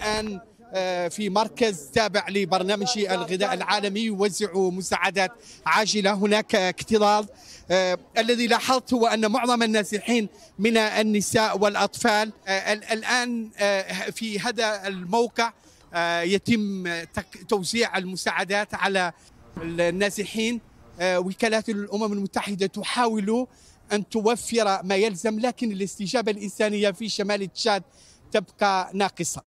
الآن آه، في مركز تابع لبرنامج الغذاء العالمي. يوزع مساعدات عاجلة. هناك اكتظاظ آه، الذي لاحظت هو أن معظم النازحين من النساء والأطفال آه، الآن في هذا الموقع يتم توزيع المساعدات على النازحين وكالات الأمم المتحدة تحاول أن توفر ما يلزم لكن الاستجابة الإنسانية في شمال تشاد تبقى ناقصة.